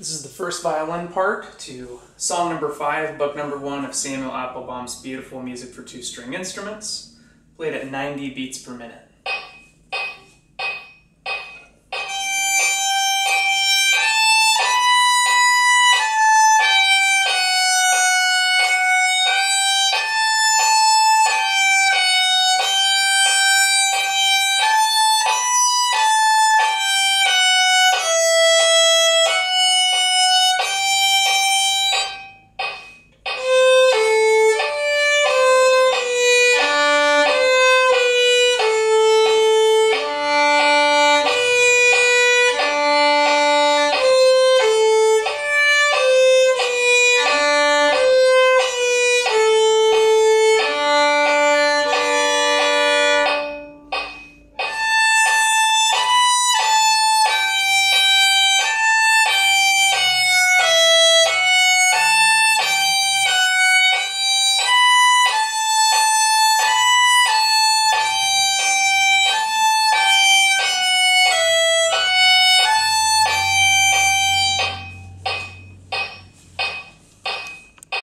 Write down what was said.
This is the first violin part to song number five, book number one of Samuel Applebaum's beautiful music for two string instruments, played at 90 beats per minute.